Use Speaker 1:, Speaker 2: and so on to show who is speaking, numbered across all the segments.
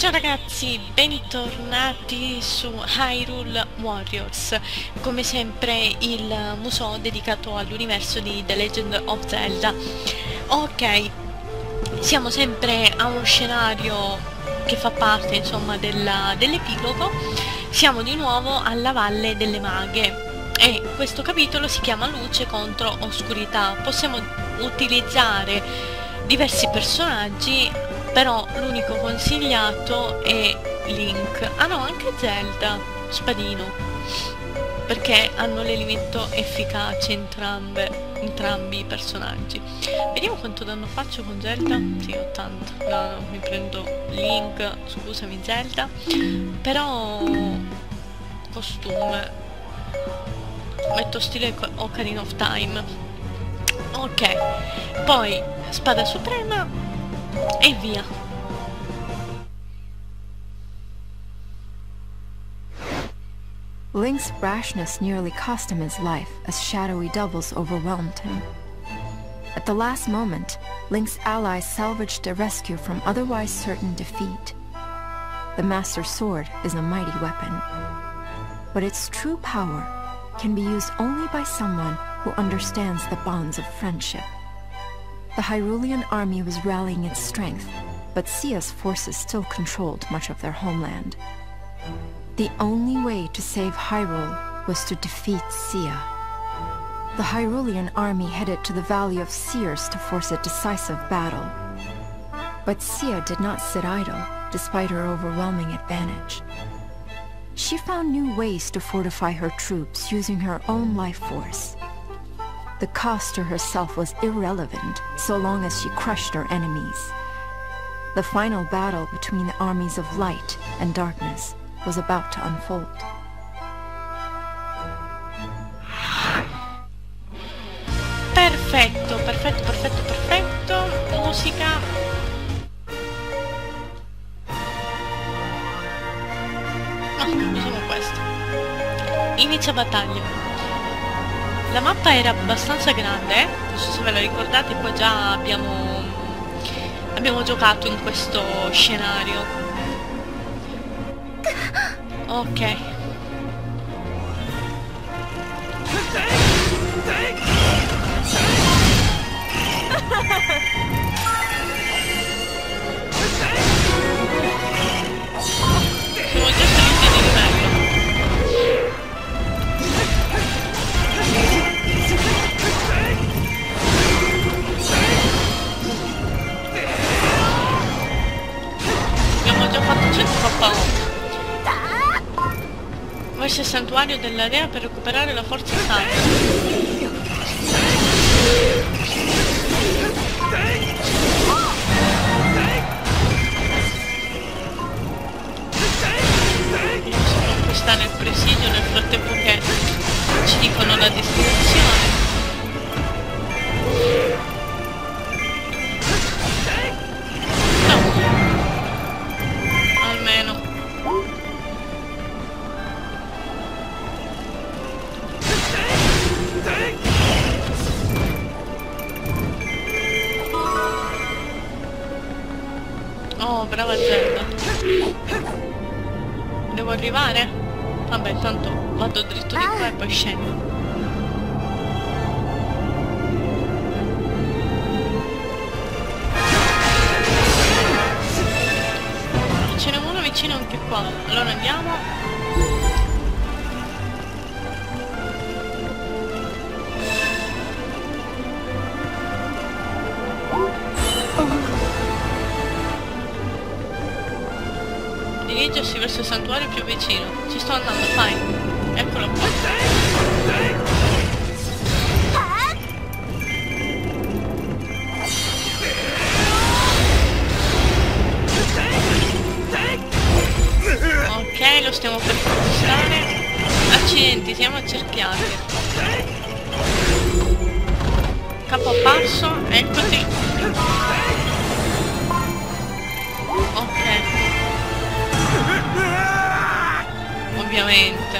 Speaker 1: Ciao ragazzi, bentornati su Hyrule Warriors, come sempre il museo dedicato all'universo di The Legend of Zelda. Ok, siamo sempre a uno scenario che fa parte insomma dell'epilogo, siamo di nuovo alla Valle delle Maghe e questo capitolo si chiama Luce contro Oscurità. Possiamo utilizzare diversi personaggi però l'unico consigliato è Link. Ah no anche Zelda spadino. Perché hanno l'elemento efficace entrambe entrambi i personaggi. Vediamo quanto danno faccio con Zelda. Sì 80 no, no mi prendo Link scusami Zelda. Però costume. Metto stile Ocarina of Time. Ok. Poi spada suprema e.
Speaker 2: Link's rashness nearly cost him his life as shadowy doubles overwhelmed him. At the last moment, Link's allies salvaged a rescue from otherwise certain defeat. The Master Sword is a mighty weapon, but its true power can be used only by someone who understands the bonds of friendship. The Hyrulean army was rallying its strength, but Sia's forces still controlled much of their homeland. The only way to save Hyrule was to defeat Sia. The Hyrulean army headed to the Valley of Seers to force a decisive battle. But Sia did not sit idle, despite her overwhelming advantage. She found new ways to fortify her troops using her own life force. The cost to herself was irrelevant so long as she crushed her enemies. The final battle between the armies of light and darkness was about to unfold.
Speaker 1: Perfetto, perfetto, perfetto, perfetto. Musica. Ah, no, usiamo questo. Inizia battaglia. La mappa era abbastanza grande, non so se ve la ricordate, poi già abbiamo, abbiamo giocato in questo scenario. Ok. Verso il santuario della dea per recuperare la forza santa. Santuario più vicino. Ci sto andando, fai. Eccolo. Ok, lo stiamo per conquistare. Accidenti, siamo accerchiati. Capo apparso, eccoti. Ovviamente.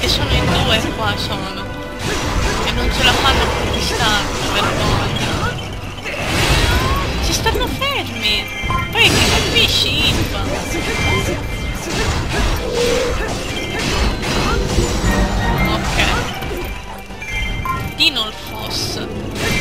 Speaker 1: E sono in due qua sono. E non ce la fanno a conquistarlo, vergogna. Si stanno fermi! Poi che capisci, Impa? Ok. Dinolfos.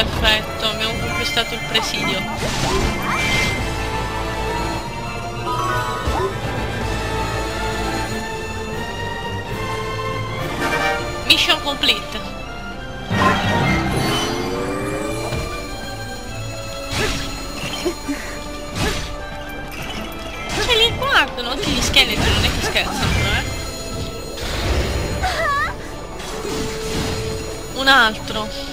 Speaker 1: Perfetto, abbiamo conquistato il presidio. Mission complete. Cioè li guardano, tutti gli scheletri, non è che scherzano, eh. Un altro.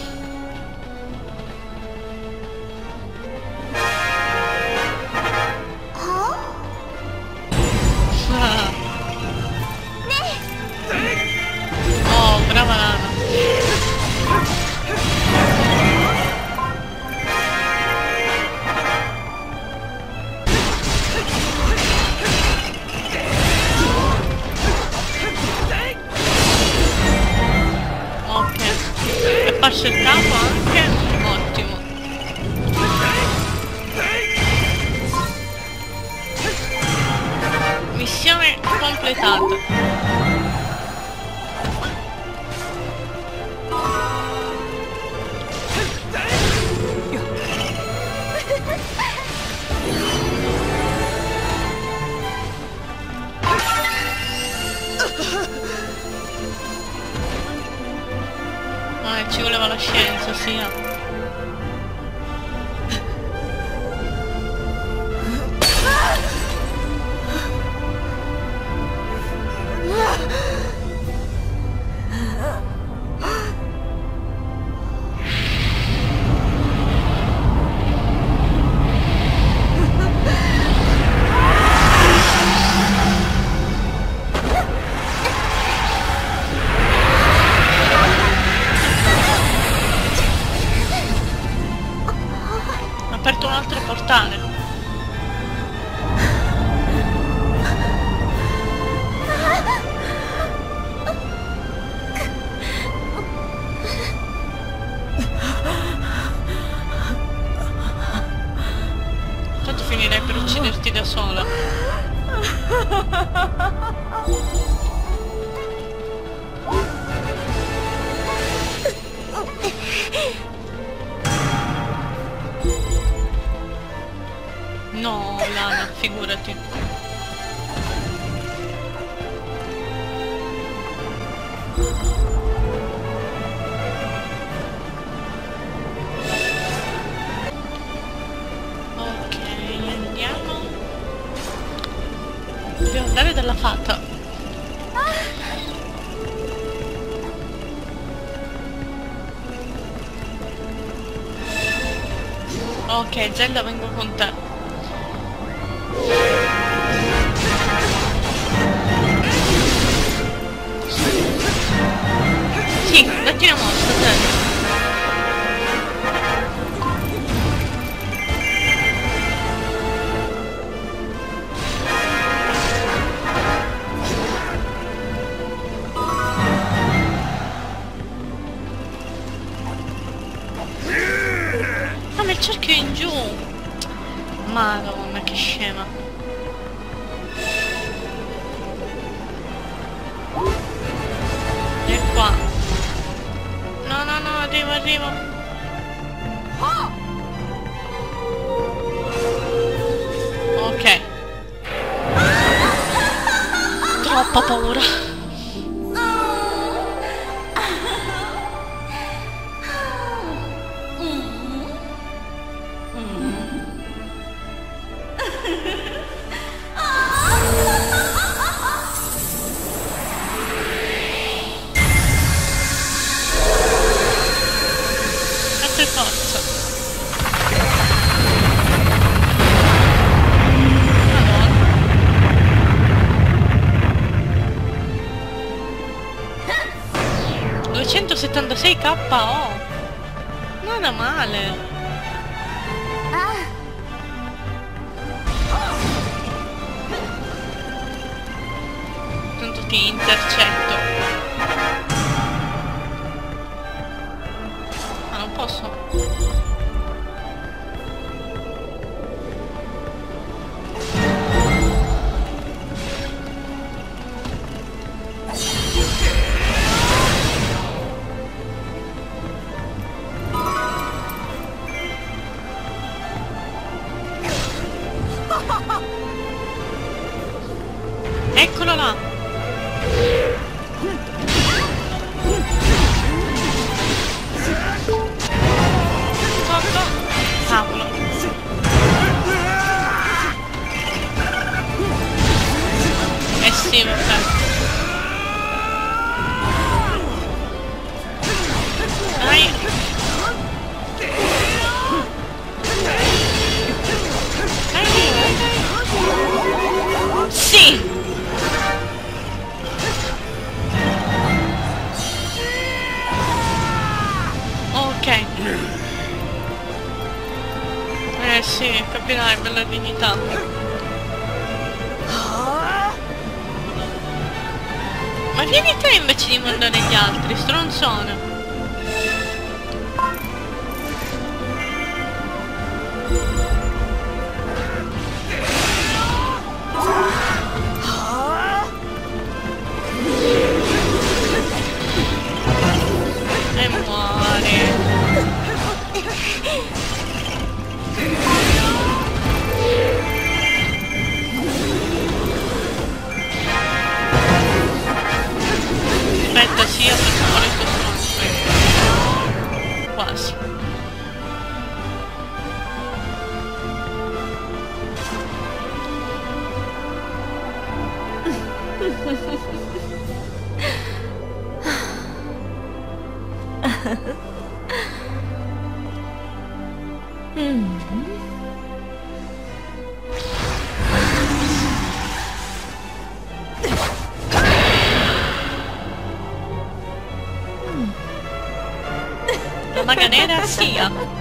Speaker 1: Scienza, sì. No, Lana, figurati. Ok, andiamo. Dobbiamo andare dalla fata. Ok, Zelda vengo con te. Sì, datti una mossa, Zelda. Ah, 276 KO. Non è male. Tanto ti intercetto. Ma vieni te invece di mandare gli altri, stronzone! bet that she has a Maganeira Shia.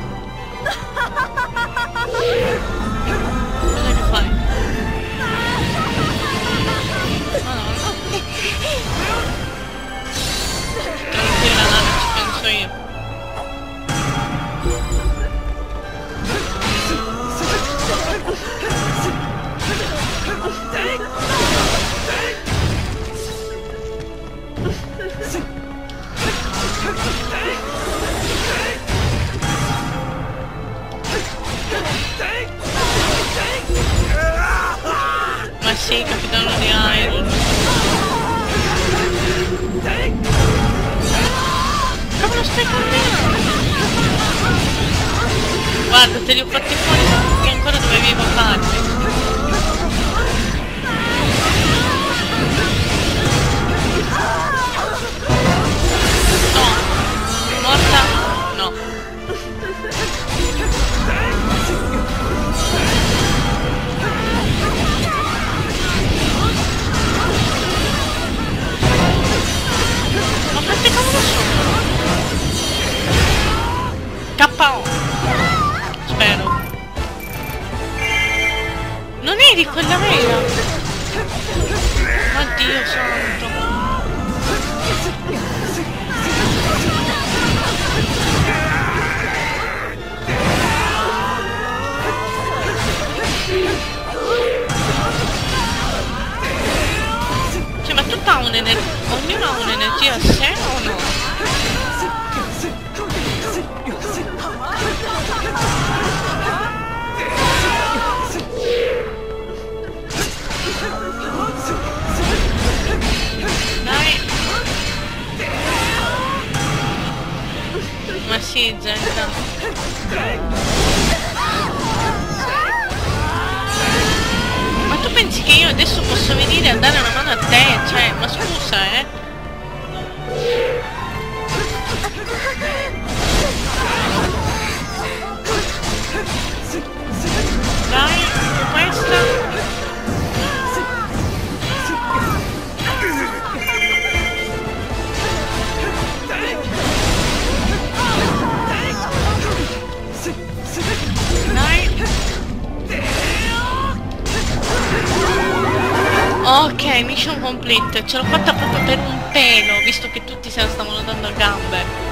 Speaker 1: Complete, ce l'ho fatta proprio per un pelo, visto che tutti se la stavano dando a gambe.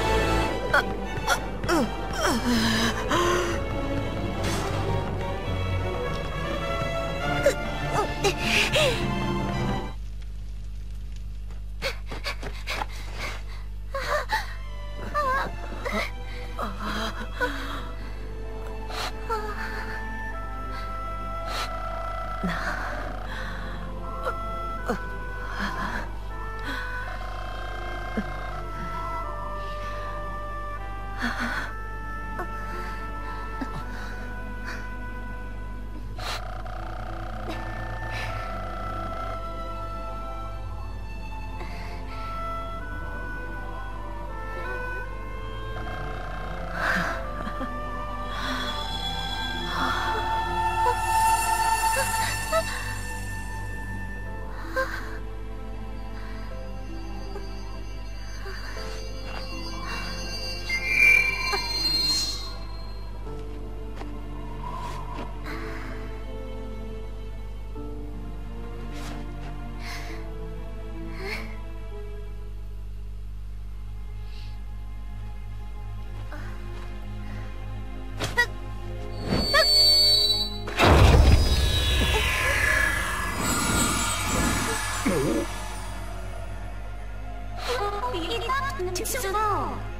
Speaker 1: 집중.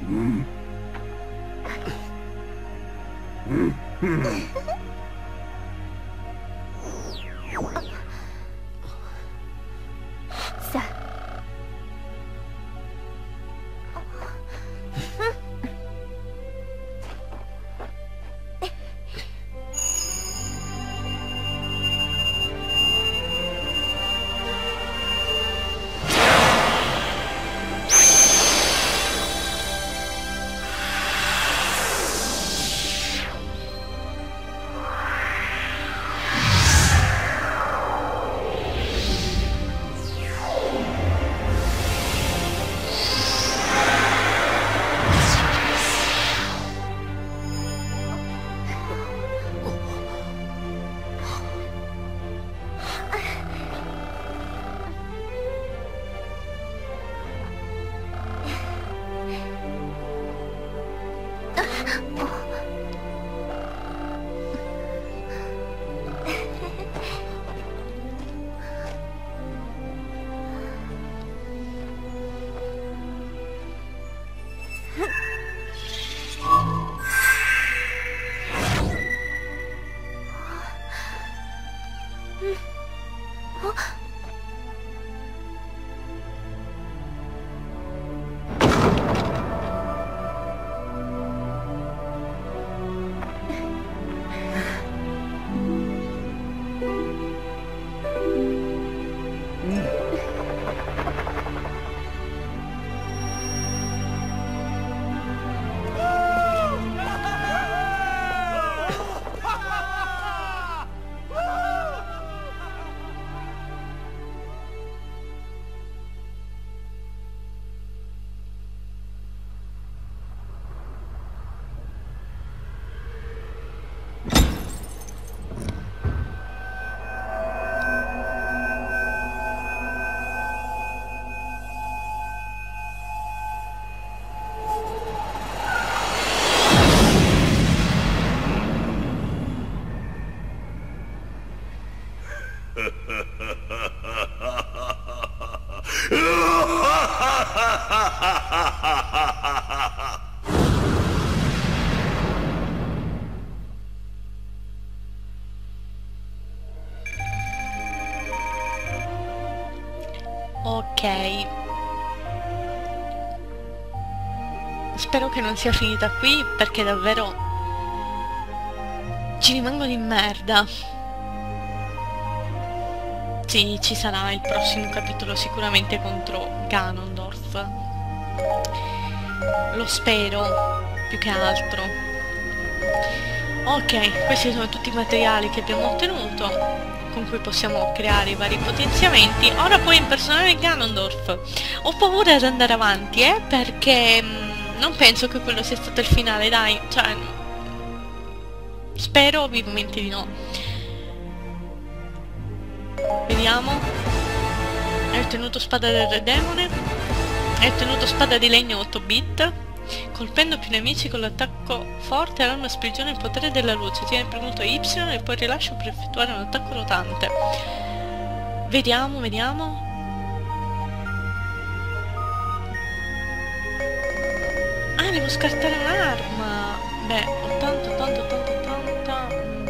Speaker 1: 음. 음. 음. 음. Ok. Spero che non sia finita qui perché davvero ci rimango di merda. Sì, ci sarà il prossimo capitolo sicuramente contro Ganondorf. Lo spero, più che altro. Ok, questi sono tutti i materiali che abbiamo ottenuto con cui possiamo creare i vari potenziamenti. Ora puoi impersonare Ganondorf. Ho paura ad andare avanti, eh, perché mh, mm, non penso che quello sia stato il finale, dai. Cioè, spero vivamente di no. Vediamo. Hai ottenuto spada del re demone. Hai ottenuto spada di legno 8 bit. Colpendo più nemici con l'attacco forte l'arma sprigiona il potere della luce. Tiene premuto Y e poi rilascio per effettuare un attacco rotante. Vediamo, vediamo. Ah, devo scartare un'arma. Beh, 80, 80, 80, 80. mm,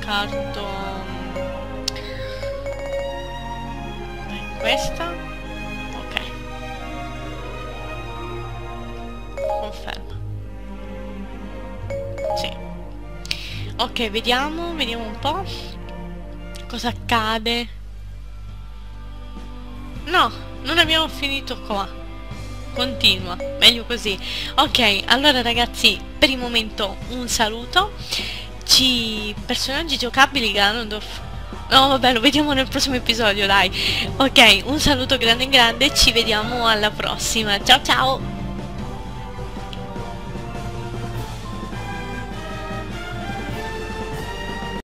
Speaker 1: Scarto. Beh, questa. Ok, vediamo, vediamo un po'. Cosa accade. No, non abbiamo finito qua continua, meglio così. Ok, allora ragazzi, per il momento un saluto. Ci... personaggi giocabili Ganondorf. No, vabbè, lo vediamo nel prossimo episodio, dai. Ok, un saluto grande grande, ci vediamo alla prossima. Ciao ciao!